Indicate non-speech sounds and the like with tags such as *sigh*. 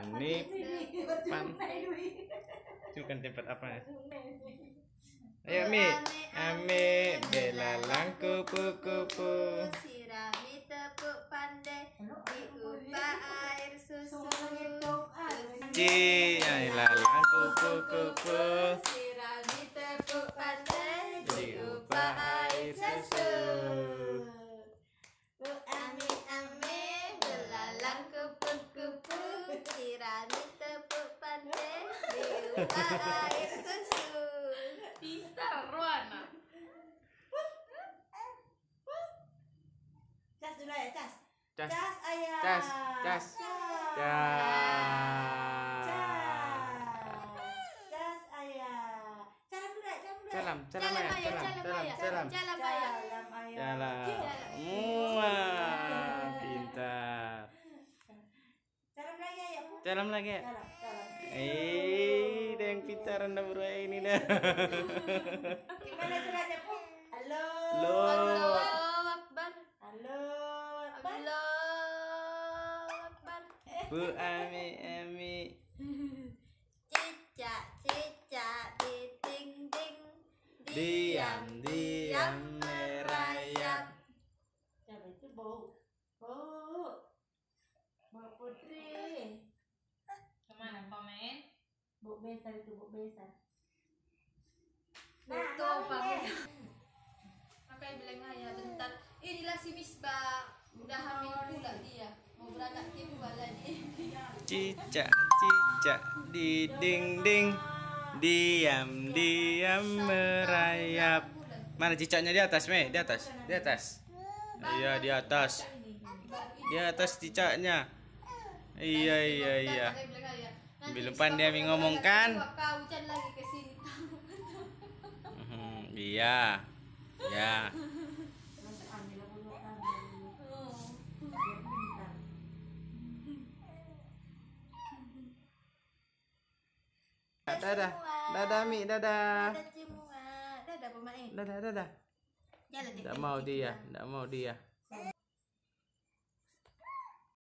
Ini pan. Bukan tempat apa? Ya? Ayo Mi, Ami, belalang kupu-kupu. Sirami tepuk pandai diubah air susu. Ci, lalang kupu-kupu. Sirami tepuk pandai Diubah air susu. Bu Ami Ami belalang kupu-kupu Sirami tepuk pandai diubah air susu Ruana. Cas dulu ya cas Cas, Cas ayah cas, cas. Cas Cas. Ayah Salam dulu ya salam ya. Salam, ayah, salam, salam, salam. Salam ayah Salam. Pintar. Salam lagi Bu. Salam lagi ya. Eh, ada yang pintar anda berdua ini dah. Gimana caranya Bu? Halo Lo. Allahu Akbar. Halo Akbar. Allahu Akbar. Bu Ami, Ami. Cicak cicak di ding ding Diam, diam, Besar itu bau besar. Foto pamen. Makanya bilang ayah bentar. Inilah si Misbah. Udah hamil pula dia. Mau beranak kedua lagi. Cicak, cicak di dinding. Diam, diam, merayap. Mana cicaknya di atas, Me? Di atas, di atas. Iya, di atas. Di atas cicaknya. Iya, iya, iya. Belum ngomongkan. kedua, Kau jangan lagi ke sini. *laughs* Iya, ya. Dadah, dadah Mi, dadah. Dadah semua. Dadah pemain. Dadah, dadah. Jalan deh. Tidak mau dia, tidak mau dia.